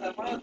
la más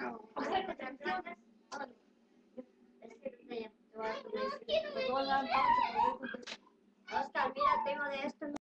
No. Es que me